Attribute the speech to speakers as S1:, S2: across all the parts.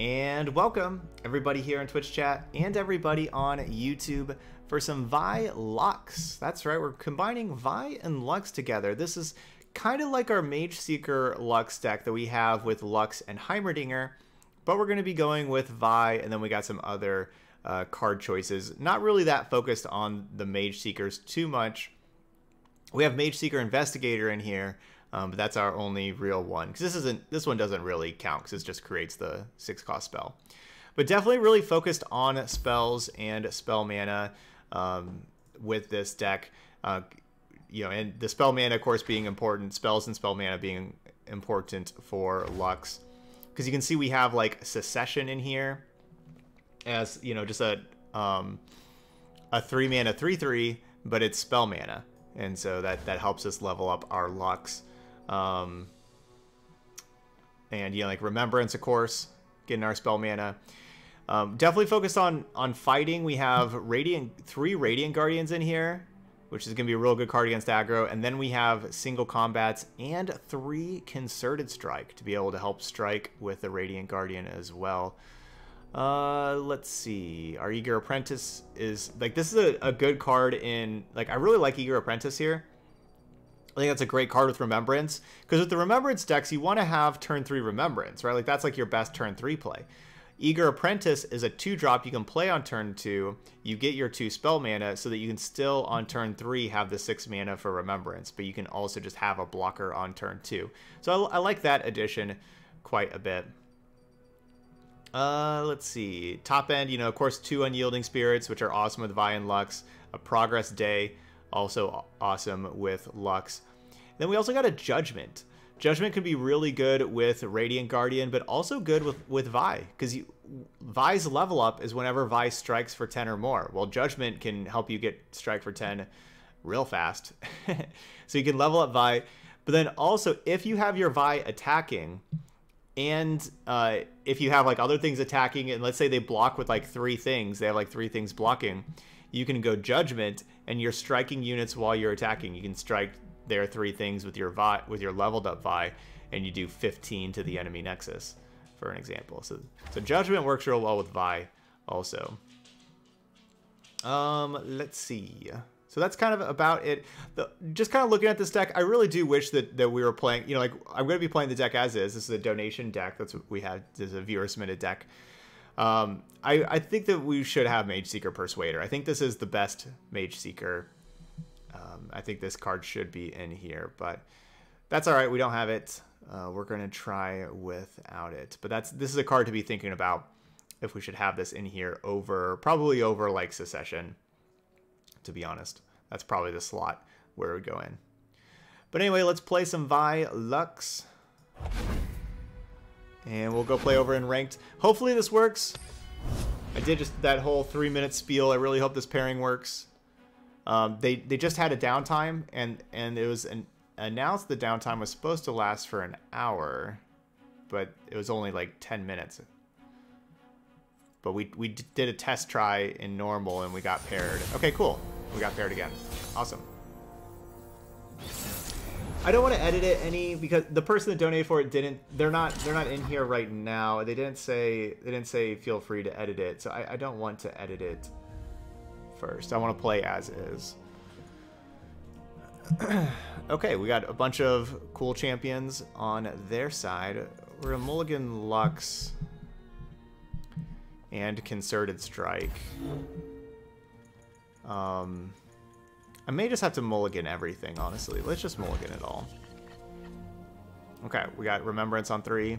S1: And welcome everybody here in Twitch chat and everybody on YouTube for some Vi Lux. That's right, we're combining Vi and Lux together. This is kind of like our Mage Seeker Lux deck that we have with Lux and Heimerdinger, but we're going to be going with Vi and then we got some other uh, card choices. Not really that focused on the Mage Seekers too much. We have Mage Seeker Investigator in here, um, but that's our only real one because this isn't this one doesn't really count because it just creates the six cost spell. But definitely really focused on spells and spell mana um, with this deck. Uh, you know, and the spell mana, of course, being important, spells and spell mana being important for Lux. Because you can see we have like Succession in here as, you know, just a um, a three mana three three, but it's spell mana, and so that that helps us level up our Lux. Um, and know, like Remembrance, of course, getting our spell mana. Um, definitely focused on on fighting. We have Radiant three Radiant Guardians in here, which is going to be a real good card against aggro. And then we have single combats and three Concerted Strike to be able to help strike with the Radiant Guardian as well. Uh, let's see. Our Eager Apprentice is like this is a, a good card in like I really like Eager Apprentice here. I think that's a great card with Remembrance because with the Remembrance decks, you want to have turn three Remembrance, right? Like that's like your best turn three play. Eager Apprentice is a two drop you can play on turn two. You get your two spell mana so that you can still on turn three have the six mana for Remembrance, but you can also just have a blocker on turn two. So I, I like that addition quite a bit. Uh, let's see. Top end, you know, of course, two Unyielding Spirits, which are awesome with Vi and Lux. A Progress Day, also awesome with Lux. Then we also got a Judgment. Judgment can be really good with Radiant Guardian, but also good with, with Vi, because Vi's level up is whenever Vi strikes for 10 or more. Well, Judgment can help you get strike for 10 real fast. so you can level up Vi, but then also if you have your Vi attacking, and uh, if you have like other things attacking, and let's say they block with like three things, they have like three things blocking, you can go Judgment, and you're striking units while you're attacking. You can strike their three things with your Vi, with your leveled up Vi, and you do 15 to the enemy Nexus, for an example. So, so Judgment works real well with Vi, also. Um, let's see. So that's kind of about it. The, just kind of looking at this deck, I really do wish that, that we were playing, you know, like I'm going to be playing the deck as is. This is a donation deck. That's what we had. This is a viewer submitted deck. Um, I, I think that we should have Mage Seeker Persuader. I think this is the best Mage Seeker. Um, I think this card should be in here, but that's all right. We don't have it. Uh, we're going to try without it. But that's this is a card to be thinking about if we should have this in here over, probably over like Succession to be honest. That's probably the slot where it would go in. But anyway, let's play some Vi Lux. And we'll go play over in ranked. Hopefully this works. I did just that whole three minute spiel. I really hope this pairing works. Um, they, they just had a downtime and, and it was an, announced the downtime was supposed to last for an hour, but it was only like 10 minutes. But we, we did a test try in normal and we got paired. Okay, cool. We got paired again. Awesome. I don't want to edit it any because the person that donated for it didn't. They're not. They're not in here right now. They didn't say. They didn't say feel free to edit it. So I, I don't want to edit it first. I want to play as is. okay, we got a bunch of cool champions on their side. We're a Mulligan Lux and Concerted Strike. Um, I may just have to mulligan everything, honestly. Let's just mulligan it all. Okay, we got Remembrance on three.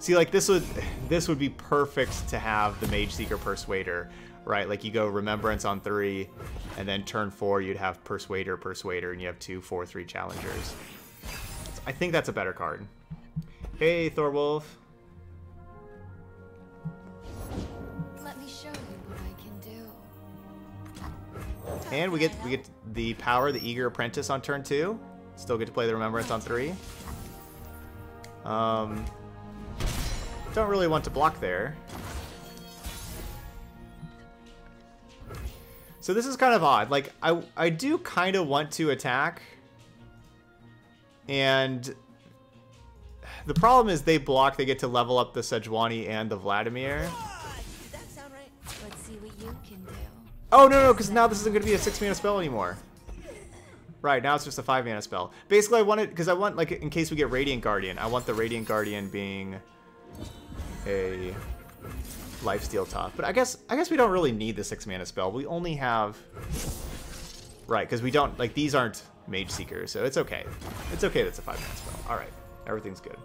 S1: See, like, this would this would be perfect to have the Mage Seeker Persuader, right? Like, you go Remembrance on three, and then turn four, you'd have Persuader, Persuader, and you have two, four, three challengers. I think that's a better card. Hey, Thorwolf. And we get we get the power, the Eager Apprentice on turn two. Still get to play the Remembrance on three. Um, don't really want to block there. So this is kind of odd. Like, I, I do kind of want to attack. And the problem is they block, they get to level up the Sejuani and the Vladimir. Oh, no, no, because now this isn't going to be a 6 mana spell anymore. Right, now it's just a 5 mana spell. Basically, I want it, because I want, like, in case we get Radiant Guardian, I want the Radiant Guardian being a lifesteal tough. But I guess I guess we don't really need the 6 mana spell. We only have... Right, because we don't, like, these aren't Mage Seekers, so it's okay. It's okay that's a 5 mana spell. Alright, everything's good.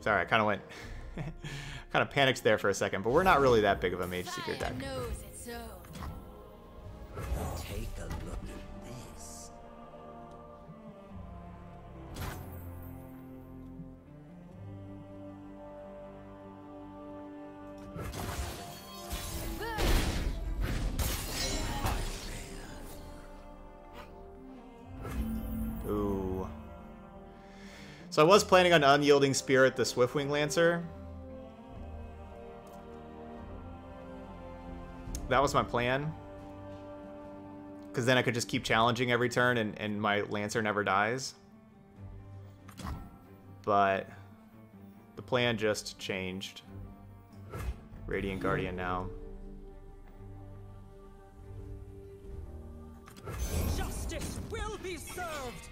S1: Sorry, I kind of went... kind of panicked there for a second, but we're not really that big of a Mage Seeker deck.
S2: Fire so.
S3: Take a look at this.
S1: Ooh. So I was planning on Unyielding Spirit, the Swiftwing Lancer. That was my plan. Because then I could just keep challenging every turn and, and my Lancer never dies. But the plan just changed. Radiant Guardian now.
S3: Justice will be served.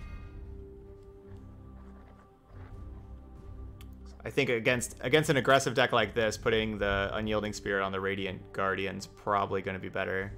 S1: I think against against an aggressive deck like this, putting the Unyielding Spirit on the Radiant Guardian's probably going to be better.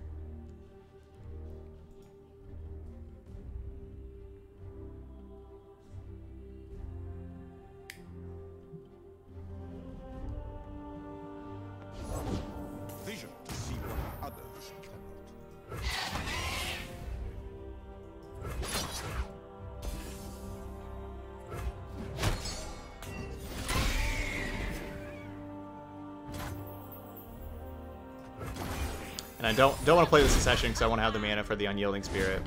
S1: Don't want to play the Succession because I want to have the mana for the Unyielding Spirit.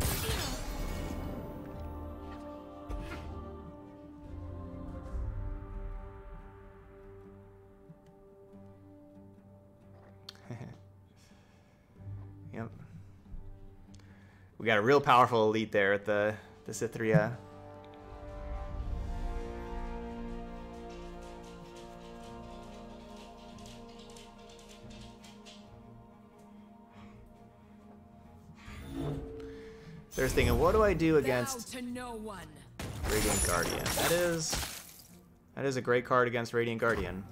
S1: yep. We got a real powerful elite there at the the Cithria. They're thinking, what do I do against
S2: no.
S1: Radiant Guardian? That is that is a great card against Radiant Guardian.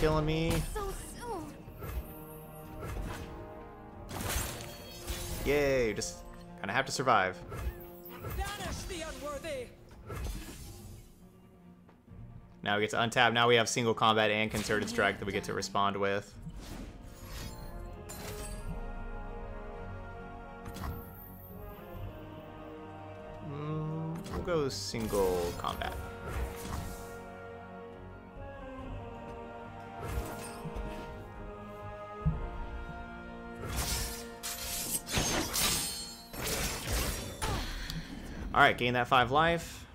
S1: Killing me.
S2: So.
S1: Yay, just kind of have to survive.
S3: Banish the unworthy.
S1: Now we get to untap. Now we have single combat and concerted strike that we get to respond with. Mm, we'll go single combat. Alright, gain that 5 life.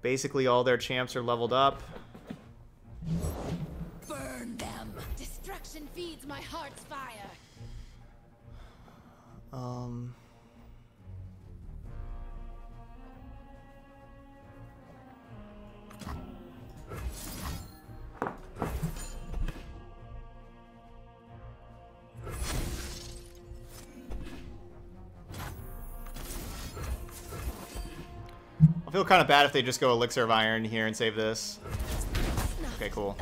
S1: Basically, all their champs are leveled up. Kind of bad if they just go Elixir of Iron here and save this. Okay, cool.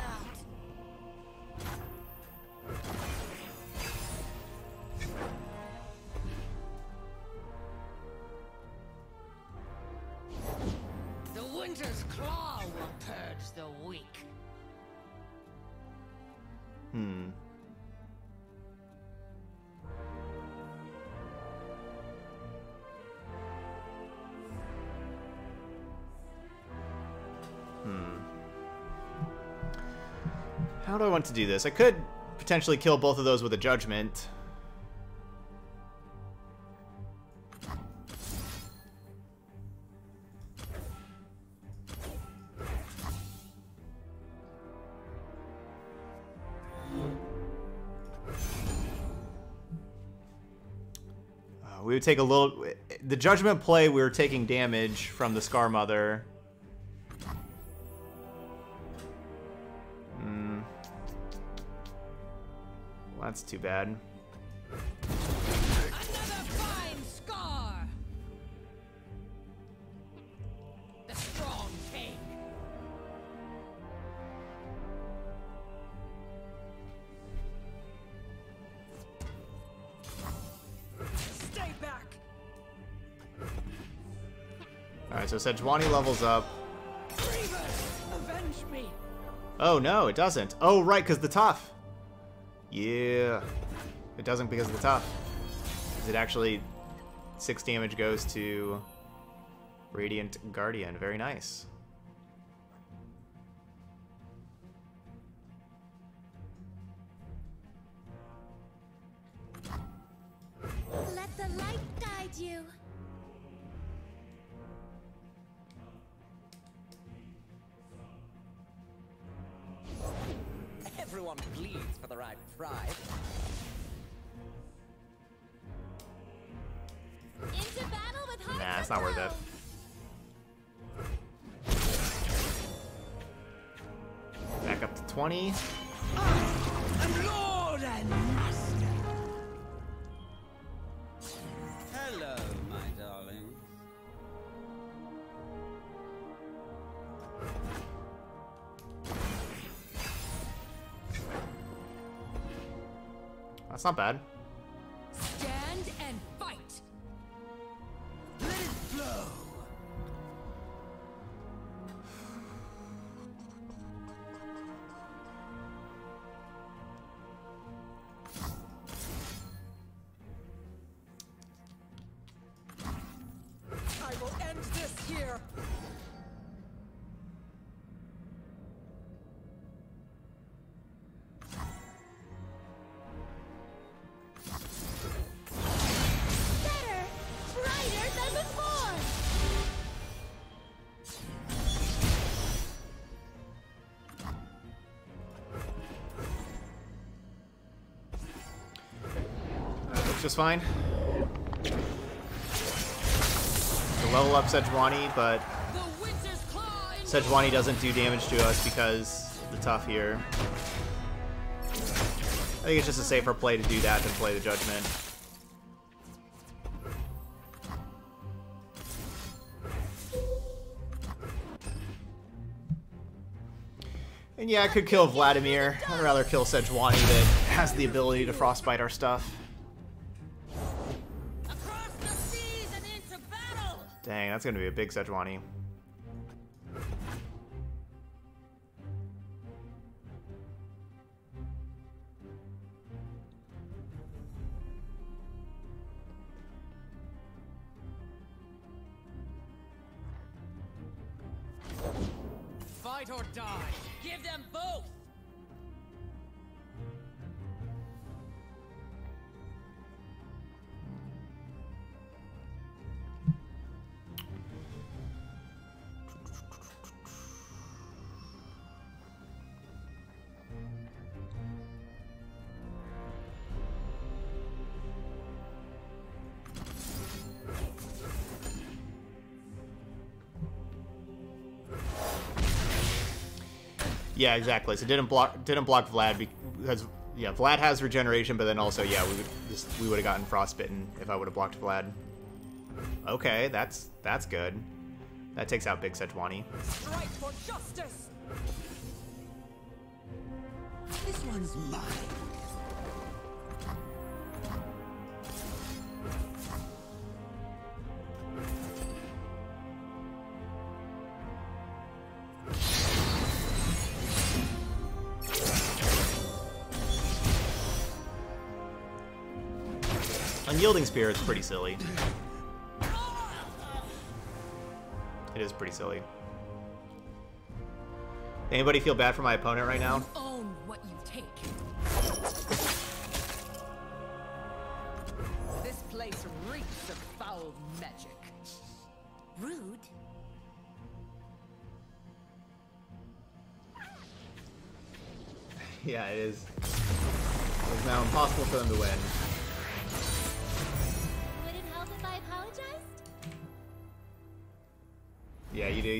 S1: How do I want to do this? I could potentially kill both of those with a judgment. Uh, we would take a little... The judgment play, we were taking damage from the Scar Mother. That's too bad.
S3: Another fine scar! The strong king! Stay back!
S1: Alright, so Sejuani levels up.
S3: Grievous! Avenge me!
S1: Oh, no, it doesn't. Oh, right, because the tough. Yeah. It doesn't because of the tough. 'Cause It actually... Six damage goes to... Radiant Guardian. Very nice.
S2: Let the light guide you.
S4: Everyone bleeds for the right price.
S2: Into battle with heart
S1: Nah, it's not worth it. Back up to 20.
S3: Uh, and
S1: That's not bad. Just fine. So level up Sejuani, but
S3: The
S1: Sejuani doesn't do damage to us because the tough here. I think it's just a safer play to do that than play the Judgment. And yeah, I could kill Vladimir. I'd rather kill Sejuani that has the ability to frostbite our stuff. That's gonna be a big Sejuani. Yeah, exactly. So didn't block didn't block Vlad because yeah, Vlad has regeneration, but then also yeah, we would just, we would have gotten frostbitten if I would have blocked Vlad. Okay, that's that's good. That takes out Big Sejuani.
S3: Strike for justice!
S4: This one's mine.
S1: Unyielding Spirit's pretty silly. It is pretty silly. Anybody feel bad for my opponent right now?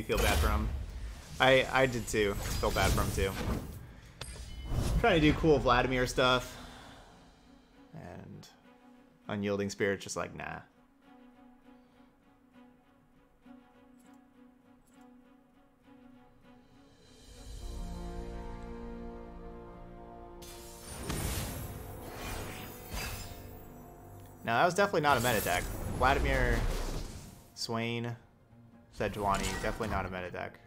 S1: Feel bad for him. I I did too. Feel bad for him too. Trying to do cool Vladimir stuff, and unyielding spirit just like nah. Now that was definitely not a meta deck. Vladimir, Swain, Sejuani, definitely not a meta deck.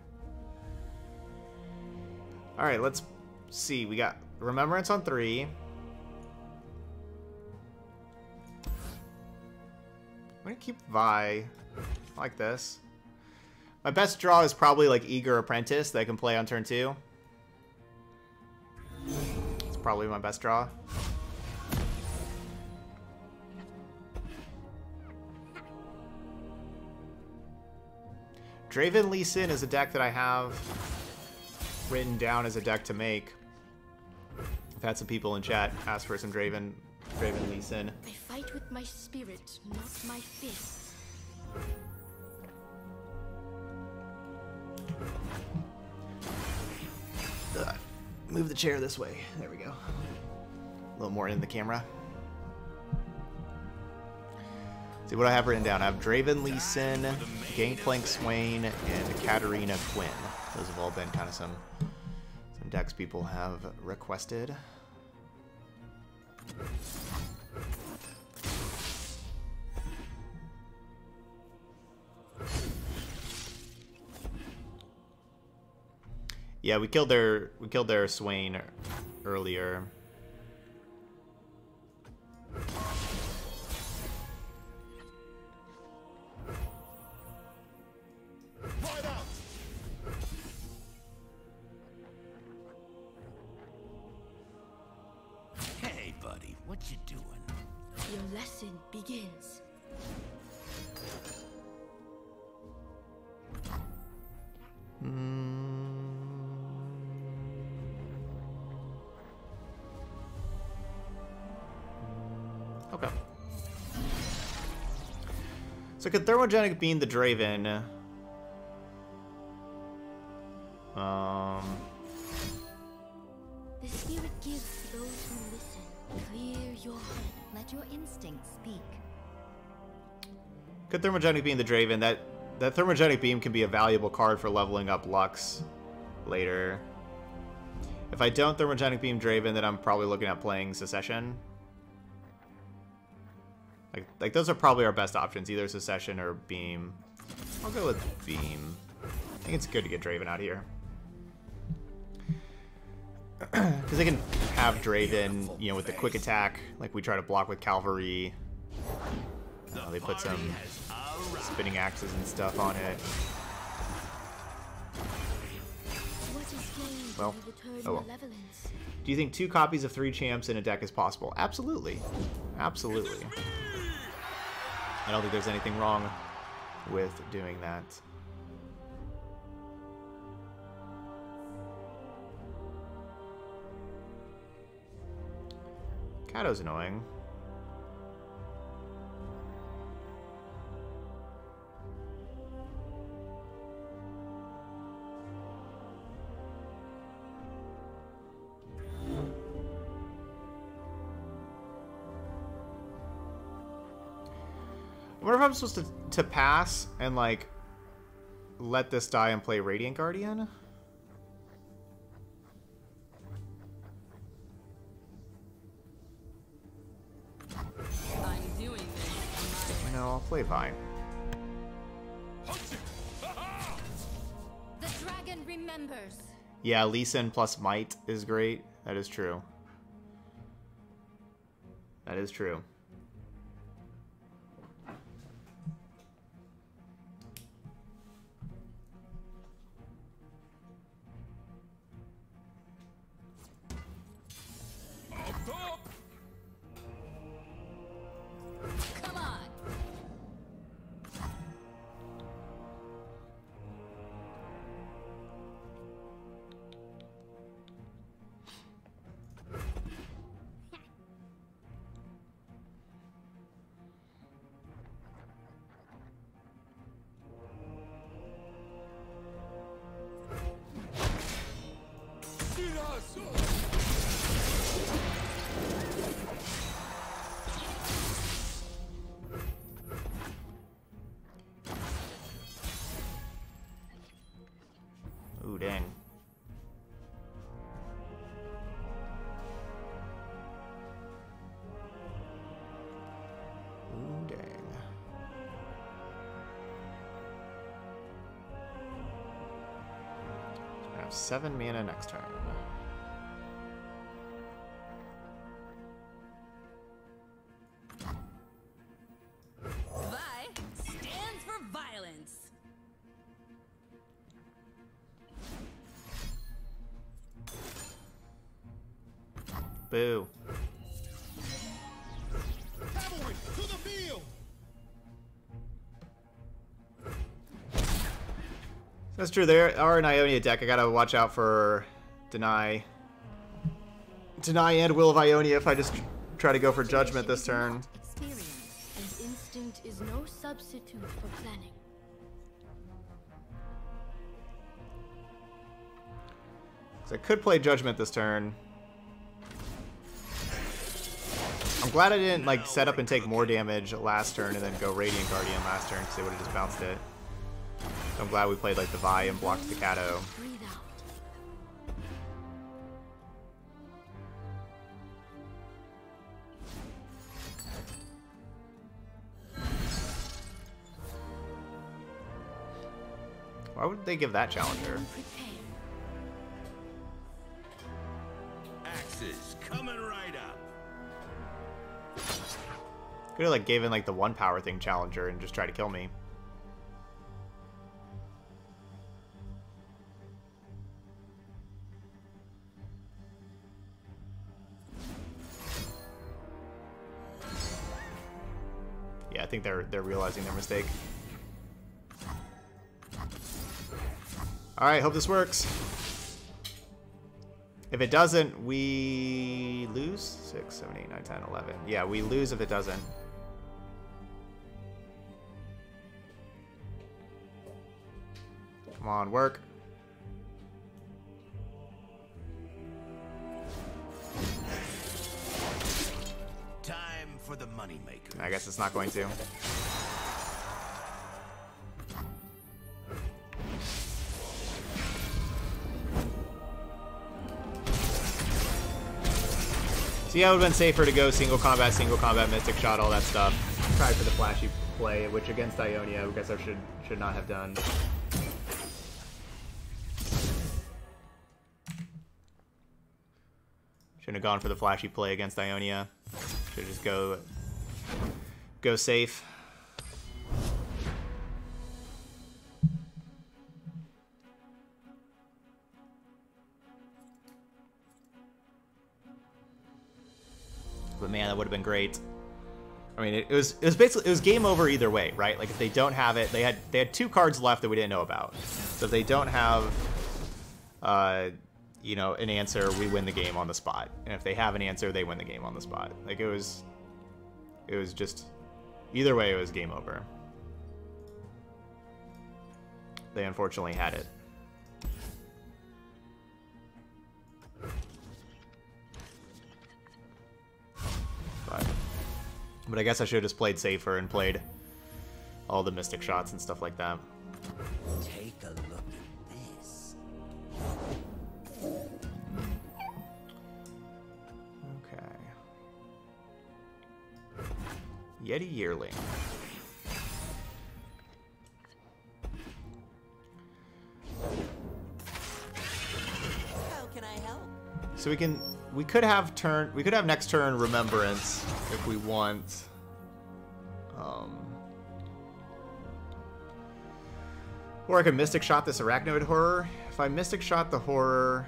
S1: Alright, let's see. We got Remembrance on three. I'm gonna keep Vi like this. My best draw is probably like Eager Apprentice that I can play on turn two. It's probably my best draw. Draven Lee Sin is a deck that I have written down as a deck to make. I've had some people in chat ask for some Draven, Draven Lee Sin.
S2: I fight with my spirit, not my fists.
S1: Ugh. Move the chair this way. There we go. A little more in the camera. See what I have written down. I have Draven Lee Sin, Gangplank Swain, and Katarina Quinn. Those have all been kind of some some decks people have requested. Yeah, we killed their we killed their Swain earlier.
S2: Begins.
S1: Okay. So could Thermogenic beam the Draven? Thermogenic beam the Draven? That that Thermogenic beam can be a valuable card for leveling up Lux later. If I don't Thermogenic beam Draven, then I'm probably looking at playing Succession. Like, like those are probably our best options, either Succession or Beam. I'll go with Beam. I think it's good to get Draven out here. Because they can have Draven, you know, with the quick attack, like we try to block with Cavalry. Uh, they put some spinning axes and stuff on it.
S2: What is gained
S1: Well,
S2: when you return
S1: oh well. Do you think two copies of three champs in a deck is possible? Absolutely. Absolutely. I don't think there's anything wrong with doing that. Kato's annoying. I wonder if I'm supposed to, to pass and, like, let this die and play Radiant Guardian?
S4: I'm doing this.
S1: No, I'll play Vine.
S2: The dragon remembers.
S1: Yeah, Lee Sin plus Might is great. That is true. That is true. Seven mana next turn. That's true. There are an Ionia deck. I gotta watch out for deny, deny and will of Ionia if I just try to go for judgment this turn.
S2: No substitute for planning.
S1: 'Cause I could play judgment this turn. I'm glad I didn't like set up and take more damage last turn and then go Radiant Guardian last turn because they would have just bounced it. I'm glad we played like the Vi and blocked the
S2: out.
S1: Why would they give that challenger?
S5: Axes coming right up.
S1: Could have like given like the one power thing challenger and just try to kill me. I think they're they're realizing their mistake. All right, hope this works. If it doesn't, we lose? 6, 7, 8, 9, 10, 11. Yeah, we lose if it doesn't. Come on, work. It's not going to. See, how it would have been safer to go single combat, single combat, mystic shot, all that stuff. Tried for the flashy play, which against Ionia, I guess I should should not have done. Shouldn't have gone for the flashy play against Ionia. Should just go go safe. But man, that would have been great. I mean, it, it was it was basically it was game over either way, right? Like if they don't have it, they had they had two cards left that we didn't know about. So if they don't have, uh, you know, an answer, we win the game on the spot. And if they have an answer, they win the game on the spot. Like it was, it was just either way, it was game over. They unfortunately had it. But, but I guess I should have just played safer and played all the mystic shots and stuff like that.
S5: Take a look
S1: Yeti Yearling.
S4: How can I help?
S1: So we can we could have turn we could have next turn remembrance if we want. Um Or I could mystic shot this arachnoid horror. If I mystic shot the horror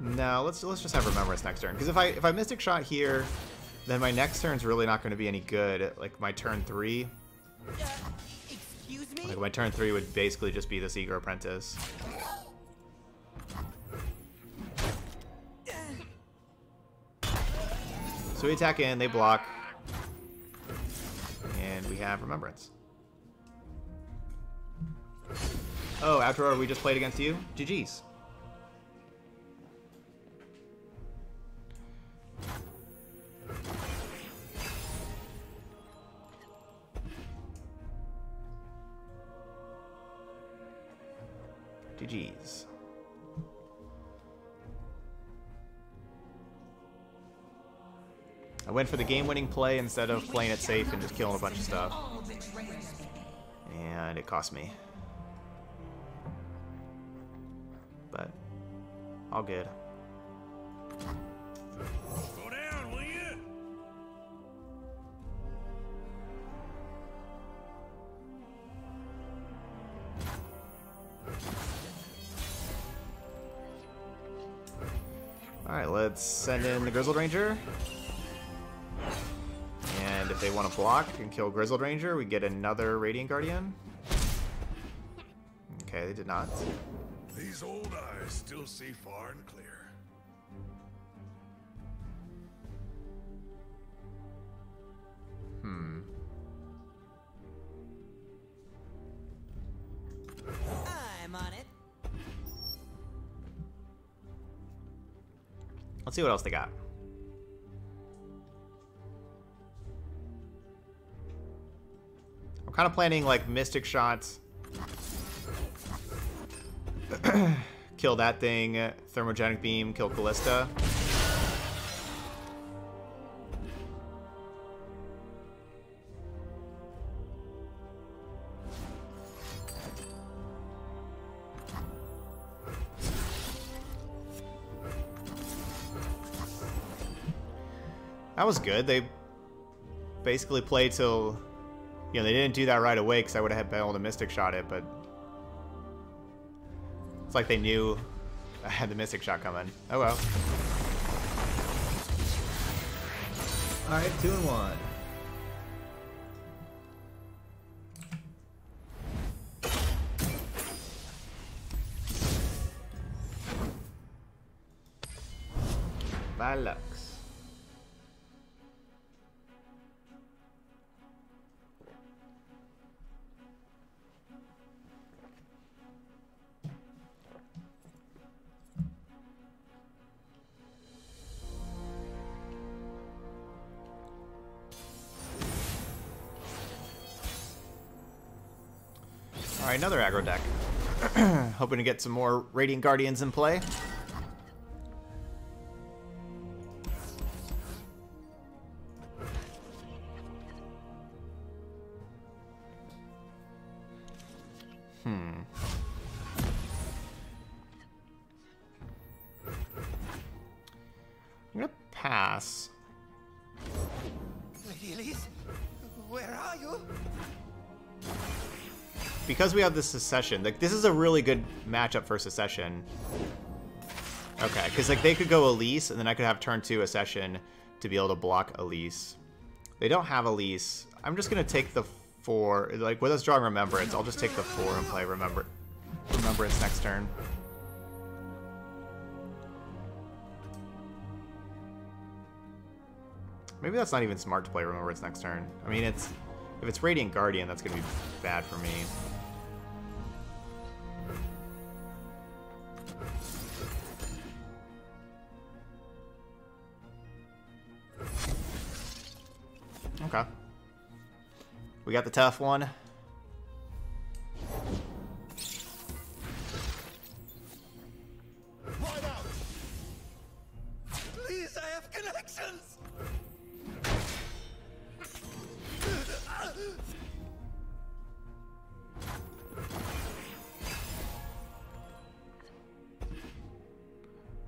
S1: No, let's let's just have remembrance next turn. Because if I if I mystic shot here, then my next turn's really not going to be any good. Like my turn three.
S4: Excuse me?
S1: Like my turn three would basically just be this eager apprentice. So we attack in, they block, and we have remembrance. Oh, after all, we just played against you. GG's. GG's. I went for the game-winning play instead of playing it safe and just killing a bunch of stuff. And it cost me. But, all good. Let's send in the Grizzled Ranger. And if they want to block and kill Grizzled Ranger, we get another Radiant Guardian. Okay, they did not.
S6: These old eyes still see far and clear.
S1: See what else they got. I'm kind of planning like Mystic Shots. kill that thing. Thermogenic Beam, kill Kalista. That was good. They basically played till, you know, they didn't do that right away because I would have been able to Mystic Shot it, but it's like they knew I had the Mystic Shot coming. Oh well. Alright, two and one. Valux. Another aggro deck. Hoping to get some more Radiant Guardians in play. Because we have this succession, like this is a really good matchup for succession. Okay, because like they could go Elise, and then I could have turn two Succession to be able to block Elise. They don't have Elise. I'm just gonna take the four. Like with us drawing Remembrance, I'll just take the four and play Remember Remembrance next turn. Maybe that's not even smart to play Remembrance next turn. I mean, it's if it's Radiant Guardian, that's gonna be bad for me. Okay. We got the tough one.
S7: Please, I have connections.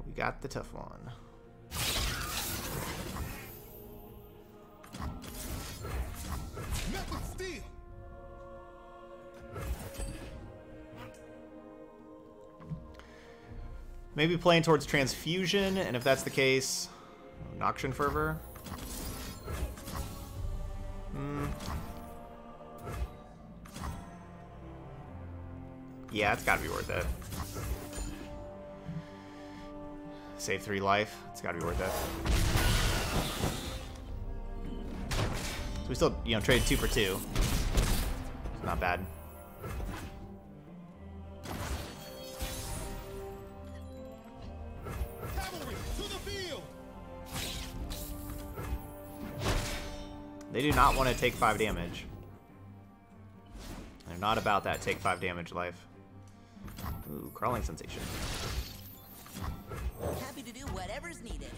S1: We got the tough one. Maybe playing towards Transfusion, and if that's the case, Noxian Fervor. Hmm. Yeah, it's gotta be worth it. Save three life. It's gotta be worth it. So we still, you know, traded two for two. It's not bad. They do not want to take 5 damage. They're not about that take 5 damage life. Ooh, crawling sensation.
S8: Happy to do whatever's needed.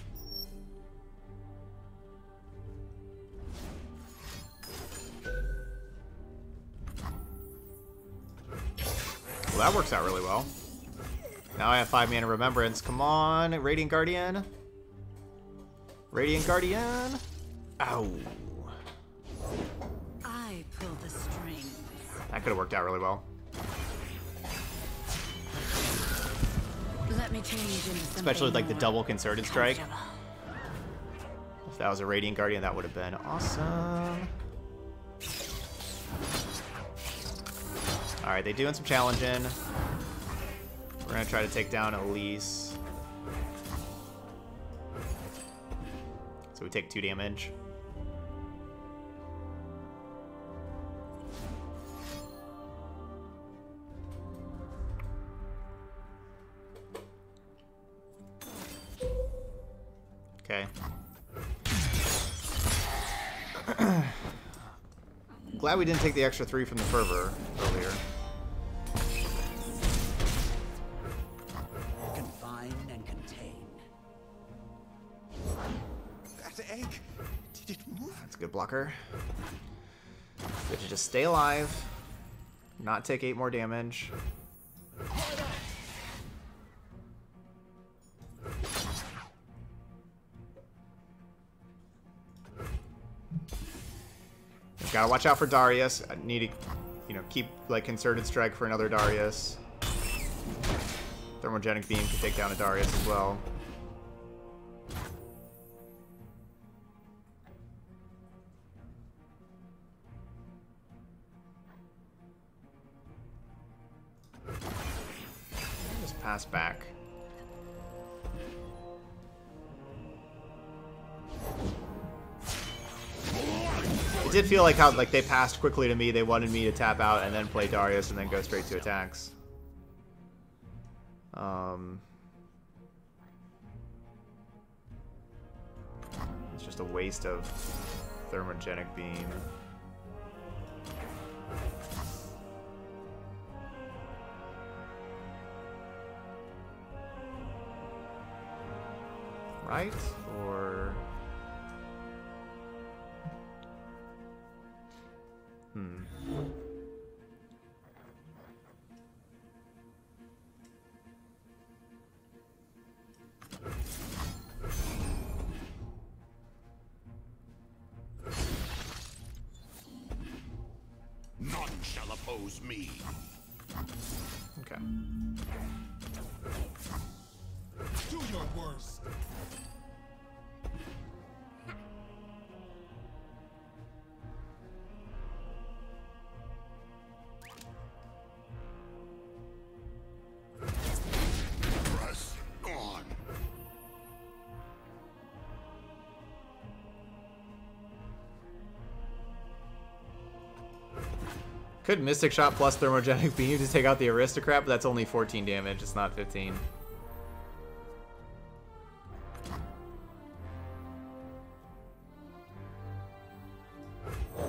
S1: Well, that works out really well. Now I have 5 mana Remembrance. Come on, Radiant Guardian. Radiant Guardian. Ow. That could have worked out really well.
S4: Let me change into
S1: Especially with, like the double concerted strike. If that was a Radiant Guardian, that would have been awesome. Alright, they doing some challenging. We're gonna try to take down Elise. So we take two damage. Glad we didn't take the extra three from the fervor earlier.
S7: Confine and contain. That egg, did it move?
S1: That's a good blocker. Good to just stay alive, not take eight more damage. Gotta watch out for Darius. I need to, you know, keep like concerted strike for another Darius. Thermogenic beam can take down a Darius as well. Just pass back. Did feel like how like they passed quickly to me. They wanted me to tap out and then play Darius and then go straight to attacks. Um, it's just a waste of thermogenic beam. Right? Or... Hmm.
S6: None shall oppose me.
S1: Okay.
S6: Do your worst.
S1: Could Mystic Shot plus Thermogenic Beam to take out the Aristocrat, but that's only 14 damage. It's not 15.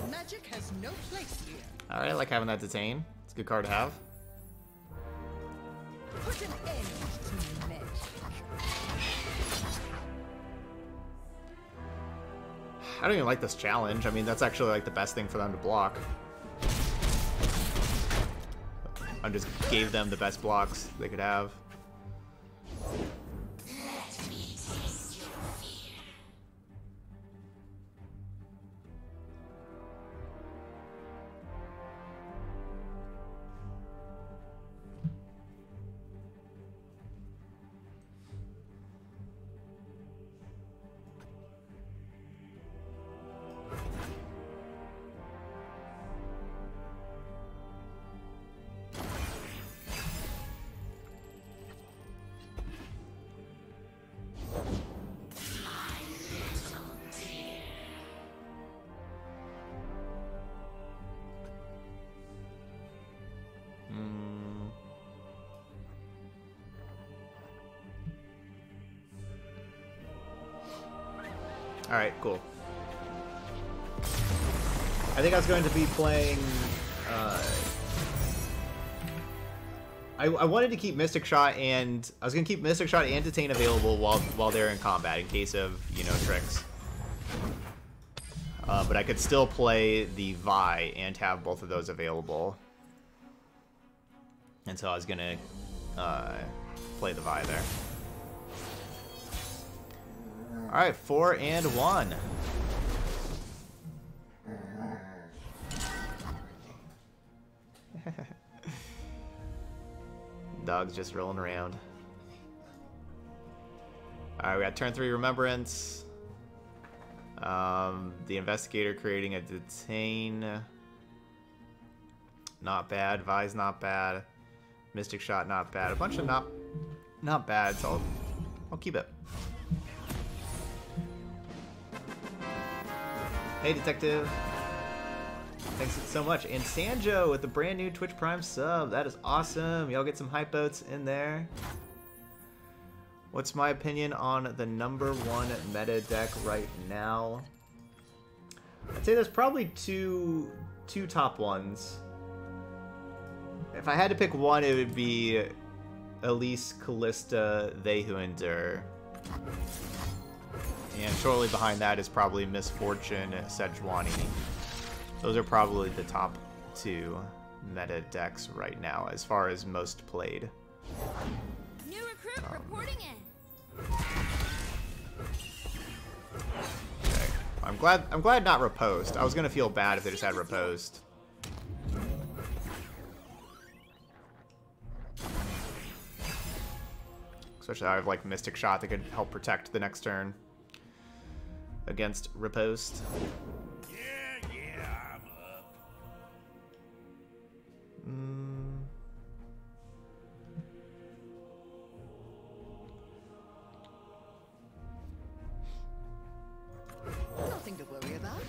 S4: Magic has no place here.
S1: Alright, I like having that detain. It's a good card to have.
S4: Put an end to magic.
S1: I don't even like this challenge. I mean, that's actually like the best thing for them to block. I just gave them the best blocks they could have. Alright, cool. I think I was going to be playing uh, I, I wanted to keep Mystic Shot and I was gonna keep Mystic Shot and Detain available while while they're in combat in case of you know tricks. Uh, but I could still play the Vi and have both of those available. And so I was gonna uh, play the Vi there. All right, four and one. Dog's just rolling around. Alright, we got turn three remembrance. Um, the investigator creating a detain. Not bad. Vi's not bad. Mystic shot not bad. A bunch of not not bad, so I'll, I'll keep it. Hey detective. Thanks so much. And Sanjo with the brand new Twitch Prime sub. That is awesome. Y'all get some hype boats in there. What's my opinion on the number one meta deck right now? I'd say there's probably two two top ones. If I had to pick one, it would be Elise, Kalista, They Who Endure. And shortly behind that is probably Misfortune, Sejuani. Those are probably the top two meta decks right now, as far as most played.
S2: New recruit
S1: Um,
S2: reporting in.
S1: Okay. I'm glad. I'm glad not repost. I was gonna feel bad if they just had repost. Especially I have like Mystic Shot that could help protect the next turn against repost.
S5: Yeah, yeah, I'm up.
S1: Mm.
S4: Nothing to worry about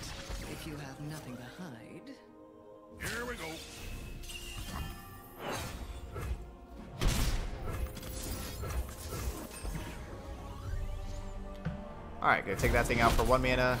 S4: if you have nothing to hide.
S5: Here we go.
S1: Alright, gonna take that thing out for one mana.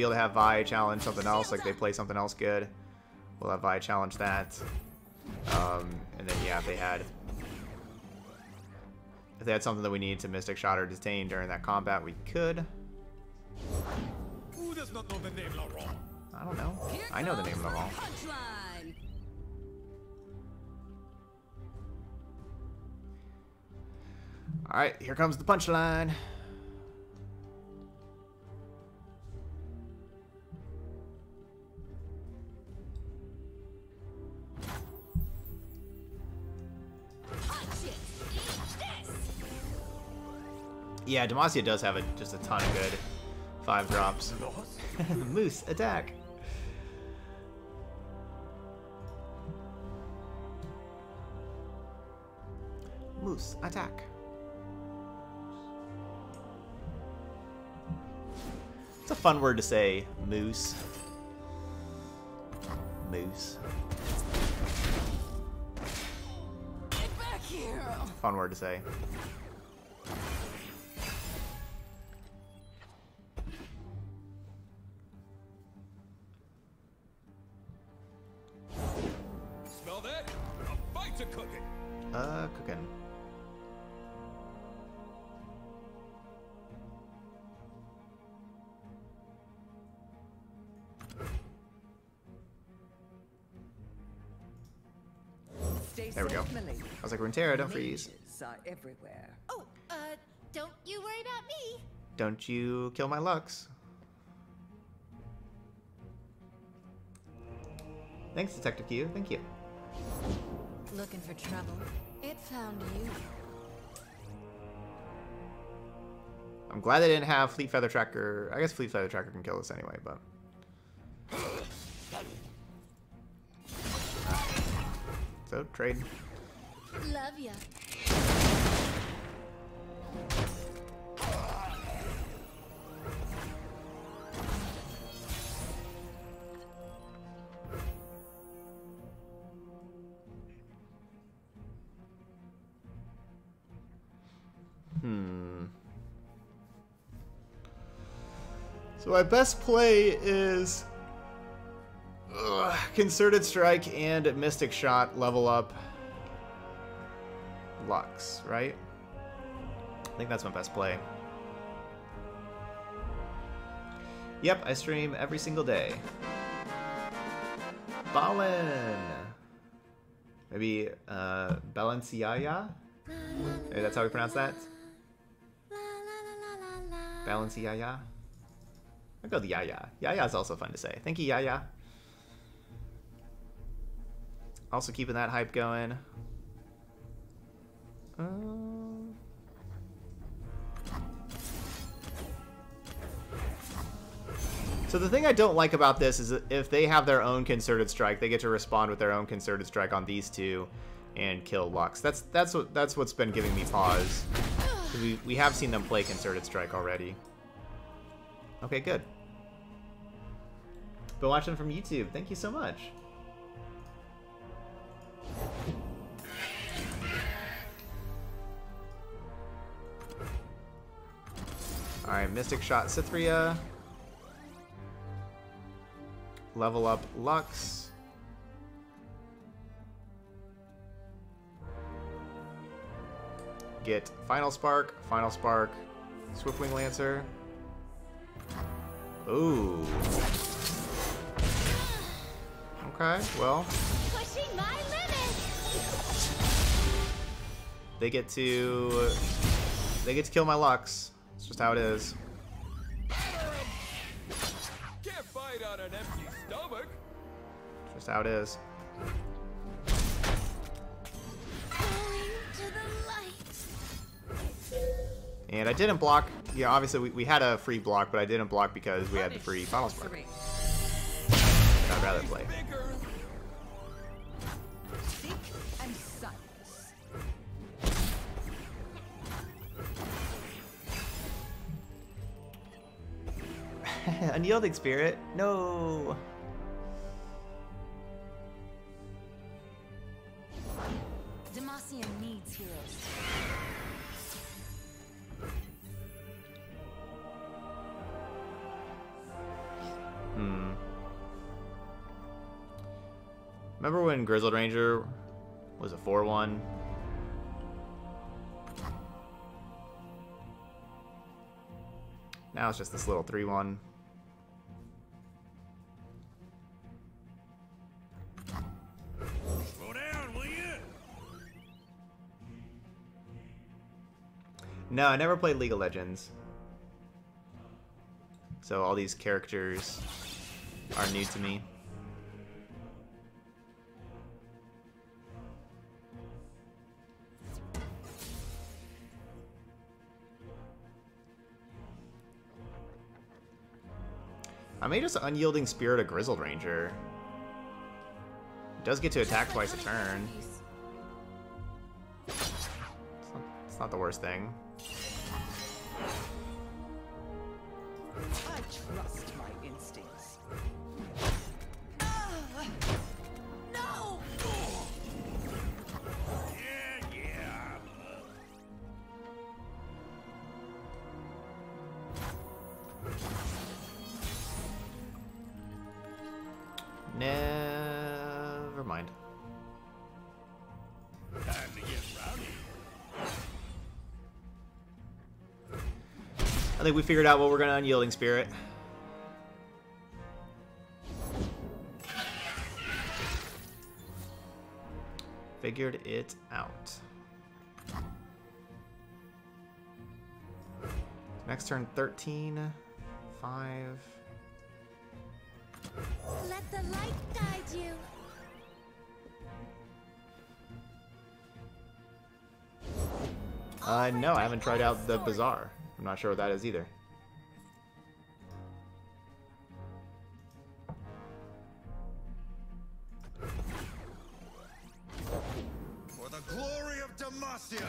S1: Be able to have Vi challenge something else, like they play something else good. We'll have Vi challenge that. Um, and then, yeah, if they had... If they had something that we need to Mystic Shot or Detain during that combat, we could.
S5: Who does not know the name Laurent?
S1: I don't know. I know the name of them all. Alright, here comes the punchline. Yeah, Demacia does have a, just a ton of good five drops. Moose, attack! Moose, attack. It's a fun word to say, moose. Moose.
S2: Get back here.
S1: Fun word to say. Runeterra, don't freeze.
S4: Are everywhere.
S2: Oh, uh, don't you worry about me.
S1: Don't you kill my Lux. Thanks, Detective Q. Thank you.
S2: Looking for trouble? It found you.
S1: I'm glad they didn't have Fleet Feather Tracker. I guess Fleet Feather Tracker can kill us anyway, but. So, trade.
S2: Love ya. Hmm.
S1: So my best play is Ugh, Concerted Strike and Mystic Shot level up. Lux, right? I think that's my best play. Yep, I stream every single day. Balin! Maybe uh, Balenciaga? Maybe that's how we pronounce that? Balenciaga? I'll go Yaya. Yaya is also fun to say. Thank you, Yaya. Also keeping that hype going. So the thing I don't like about this is if they have their own concerted strike, they get to respond with their own concerted strike on these two and kill Lux. That's that's what that's what's been giving me pause. We we have seen them play concerted strike already. Okay, good. Been watching from YouTube. Thank you so much. Alright, Mystic Shot Cithria. Level up Lux. Get Final Spark, Final Spark, Swiftwing Lancer. Ooh. Okay, well.
S2: Pushing my limits.
S1: They get to they get to kill my Lux. It's just how it is.
S5: Can't fight on an empty stomach.
S1: It's just how it is.
S2: Going to the light.
S1: And I didn't block. Yeah, obviously we, we had a free block, but I didn't block because we had the free Final Spark. I'd rather play. Unyielding Spirit? No.
S8: Demacia needs heroes.
S1: Hmm. Remember when Grizzled Ranger was a 4-1? Now it's just this little 3-1. No, I never played League of Legends. So all these characters are new to me. I may just unyielding spirit a grizzled ranger. It does get to attack twice a turn. It's not, it's not the worst thing. Think we figured out what we're gonna unyielding spirit. Figured it out. Next turn 13, 5.
S2: Let the light guide you.
S1: Uh, no, I haven't tried out the Bazaar. I'm not sure what that is either.
S6: For the glory of Demacia!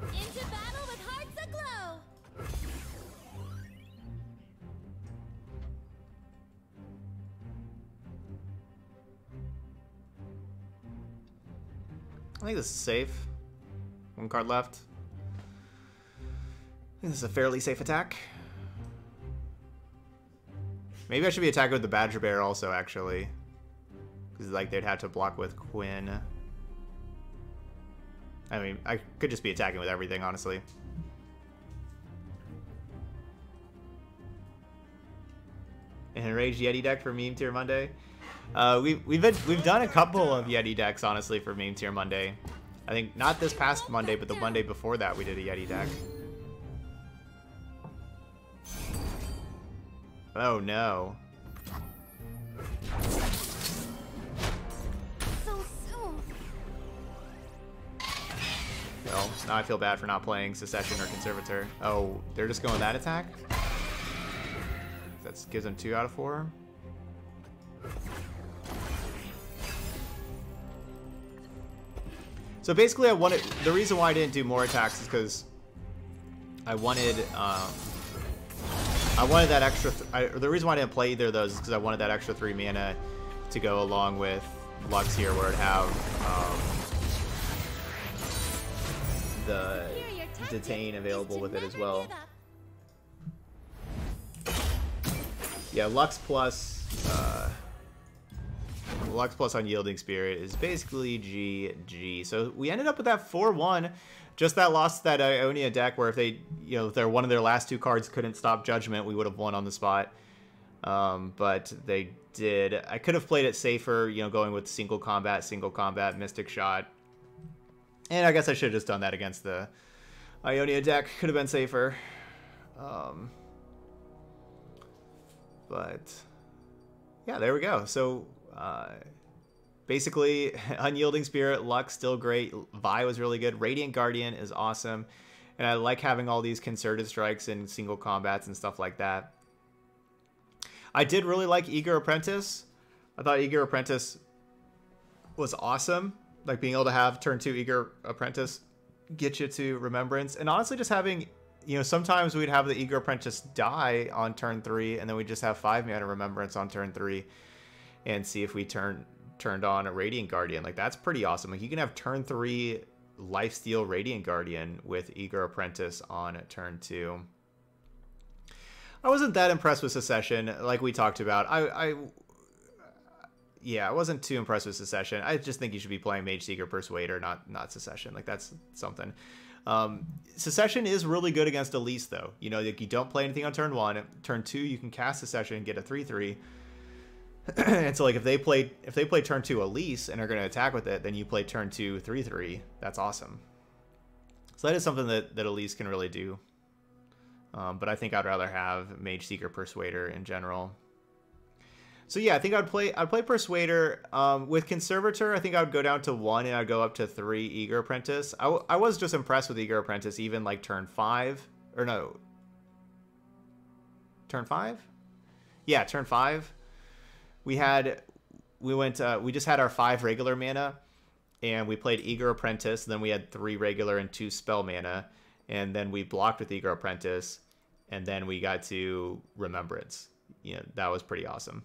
S2: Into battle with hearts aglow.
S1: I think this is safe. One card left. This is a fairly safe attack. Maybe I should be attacking with the Badger Bear also, actually. Because, like, they'd have to block with Quinn. I mean, I could just be attacking with everything, honestly. An enraged Yeti deck for meme tier Monday. Uh, we, we've been, we've done a couple of Yeti decks honestly for meme tier Monday. I think not this past Monday, but the Monday before that we did a Yeti deck. Oh no.
S2: So soon.
S1: Well, now I feel bad for not playing Succession or Conservator. Oh, they're just going that attack? That gives them two out of four. So basically, I wanted the reason why I didn't do more attacks is because I wanted um, I wanted that extra. Th I, the reason why I didn't play either of those is because I wanted that extra three mana to go along with Lux here, where it have um, the detain available with it as well. Yeah, Lux plus uh, Lux plus Unyielding Spirit is basically GG. So we ended up with that 4-1. Just that loss to that Ionia deck where if they, you know, if their one of their last two cards couldn't stop Judgment, we would have won on the spot. Um, but they did. I could have played it safer, you know, going with single combat, single combat, Mystic Shot. And I guess I should have just done that against the Ionia deck. Could have been safer. Um, but yeah, there we go. So uh, basically, Unyielding Spirit, Lux, still great. Vi was really good. Radiant Guardian is awesome. And I like having all these concerted strikes and single combats and stuff like that. I did really like Eager Apprentice. I thought Eager Apprentice was awesome. Like being able to have turn two Eager Apprentice get you to Remembrance. And honestly, just having, you know, sometimes we'd have the Eager Apprentice die on turn three, and then we just have five mana Remembrance on turn three and see if we turn turned on a Radiant Guardian. Like that's pretty awesome. Like you can have turn three Lifesteal Radiant Guardian with Eager Apprentice on turn two. I wasn't that impressed with Succession, like we talked about. I, I yeah, I wasn't too impressed with Succession. I just think you should be playing Mageseeker Persuader, not not Succession. Like that's something. Um, Succession is really good against Elise, though. You know, like you don't play anything on turn one. Turn two, you can cast Succession and get a three three. and so like if they play if they play turn two Elise and are going to attack with it, then you play turn two three three. That's awesome. So that is something that that Elise can really do. Um, but I think I'd rather have Mageseeker Persuader in general. So yeah, I think I'd play I'd play Persuader um, with Conservator. I think I would go down to one and I'd go up to three Eager Apprentice. I, I was just impressed with Eager Apprentice, even like turn five or no, turn five. Yeah, turn five. We had we went uh, we just had our five regular mana, and we played Eager Apprentice. Then we had three regular and two spell mana, and then we blocked with Eager Apprentice, and then we got to Remembrance. You know that was pretty awesome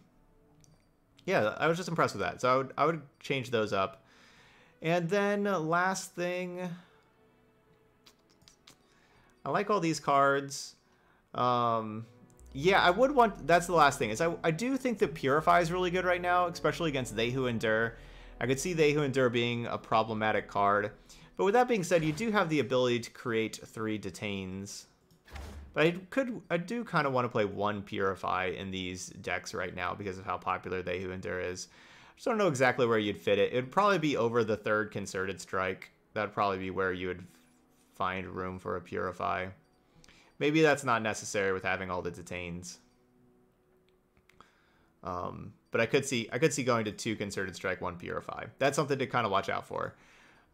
S1: yeah, I was just impressed with that. So I would I would change those up. And then uh, last thing, I like all these cards. Um, yeah, I would want. That's the last thing is I I do think that Purify is really good right now, especially against They Who Endure. I could see They Who Endure being a problematic card. But with that being said, you do have the ability to create three detains. But I could, I do kind of want to play one Purify in these decks right now because of how popular They Who Endure is. I just don't know exactly where you'd fit it. It would probably be over the third Concerted Strike. That would probably be where you would find room for a Purify. Maybe that's not necessary with having all the detains. Um, but I could see I could see going to two Concerted Strike, one Purify. That's something to kind of watch out for.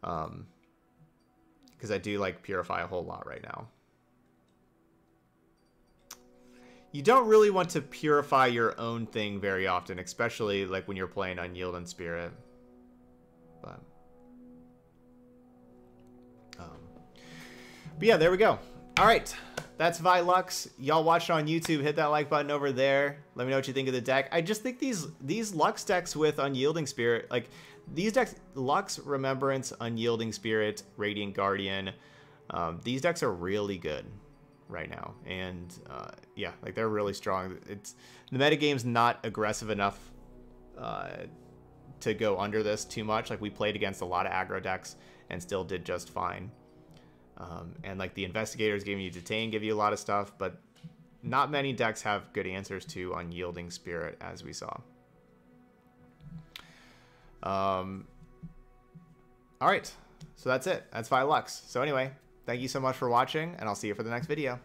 S1: Um, because I do like Purify a whole lot right now. you don't really want to purify your own thing very often, especially like when you're playing Unyielding Spirit. But, um, but yeah, there we go. All right, that's Vilux. Y'all watched on YouTube. Hit that like button over there. Let me know what you think of the deck. I just think these these Lux decks with Unyielding Spirit, like these decks, Lux, Remembrance, Unyielding Spirit, Radiant Guardian, um, these decks are really good right now, and uh, yeah, like they're really strong. It's the metagame's not aggressive enough uh, to go under this too much. Like we played against a lot of aggro decks and still did just fine. Um, and like the investigators giving you detain give you a lot of stuff, but not many decks have good answers to unyielding spirit as we saw. Um, all right, so that's it. That's five Lux. So anyway, thank you so much for watching, and I'll see you for the next video.